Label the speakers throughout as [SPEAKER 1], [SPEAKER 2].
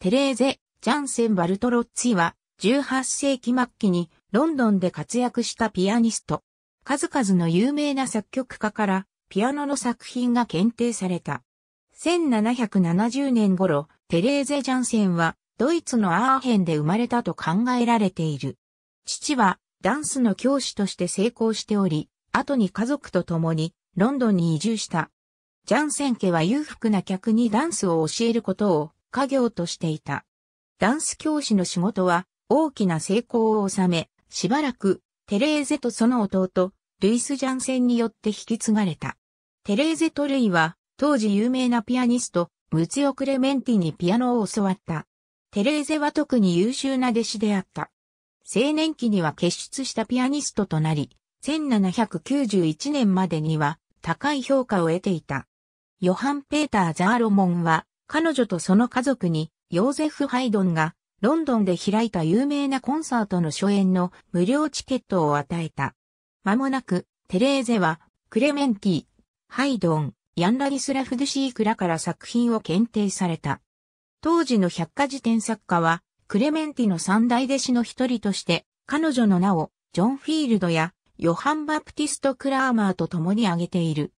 [SPEAKER 1] テレーゼ・ジャンセン・バルトロッツィは、18世紀末期にロンドンで活躍したピアニスト。数々の有名な作曲家からピアノの作品が検定された。1770年頃、テレーゼ・ジャンセンはドイツのアーヘンで生まれたと考えられている。父はダンスの教師として成功しており、後に家族と共にロンドンに移住した。ジャンセン家は裕福な客にダンスを教えることを家業としていた。ダンス教師の仕事は大きな成功を収め、しばらくテレーゼとその弟、ルイス・ジャンセンによって引き継がれた。テレーゼとルイは当時有名なピアニスト、ムツヨ・クレメンティにピアノを教わった。テレーゼは特に優秀な弟子であった。青年期には結出したピアニストとなり、1791年までには高い評価を得ていた。ヨハン・ペーター・ザーロモンは彼女とその家族にヨーゼフ・ハイドンがロンドンで開いた有名なコンサートの初演の無料チケットを与えた。間もなく、テレーゼは、クレメンティ、ハイドン、ヤンラリスラフドゥシークらから作品を検定された。当時の百科事典作家は、クレメンティの三大弟子の一人として、彼女の名を、ジョン・フィールドや、ヨハン・バプティスト・クラーマーと共に挙げている。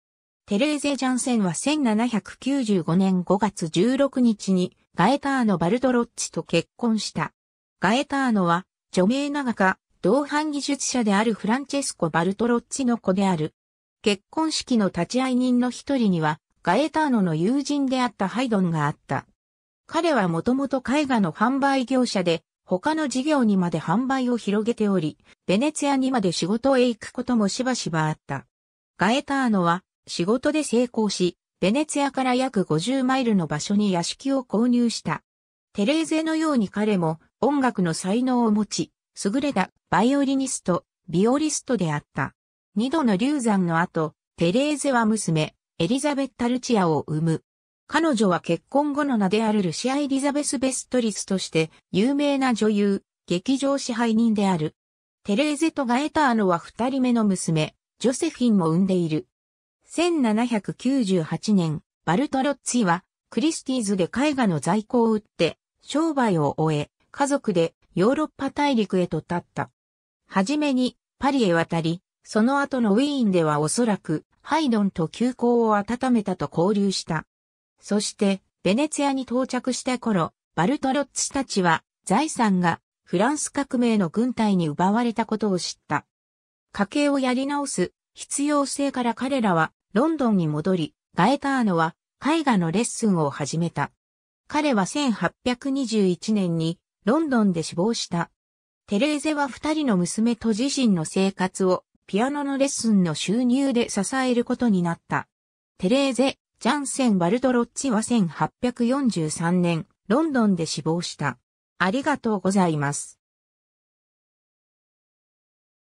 [SPEAKER 1] テレーゼ・ジャンセンは1795年5月16日にガエターノ・バルドロッチと結婚した。ガエターノは著名な画家、同伴技術者であるフランチェスコ・バルトロッチの子である。結婚式の立ち会い人の一人にはガエターノの友人であったハイドンがあった。彼はもともと絵画の販売業者で他の事業にまで販売を広げており、ベネツィアにまで仕事へ行くこともしばしばあった。ガエターノは仕事で成功し、ベネツィアから約50マイルの場所に屋敷を購入した。テレーゼのように彼も音楽の才能を持ち、優れたバイオリニスト、ビオリストであった。二度の流産の後、テレーゼは娘、エリザベッタ・ルチアを生む。彼女は結婚後の名であるルシア・エリザベス・ベストリスとして有名な女優、劇場支配人である。テレーゼとガエターノは二人目の娘、ジョセフィンも産んでいる。1798年、バルトロッツィはクリスティーズで絵画の在庫を売って商売を終え、家族でヨーロッパ大陸へと立った。はじめにパリへ渡り、その後のウィーンではおそらくハイドンと休校を温めたと交流した。そしてベネツィアに到着した頃、バルトロッツたちは財産がフランス革命の軍隊に奪われたことを知った。家計をやり直す必要性から彼らはロンドンに戻り、ガエターノは絵画のレッスンを始めた。彼は1821年にロンドンで死亡した。テレーゼは二人の娘と自身の生活をピアノのレッスンの収入で支えることになった。テレーゼ、ジャンセン・バルドロッチは1843年、ロンドンで死亡した。ありがとうございます。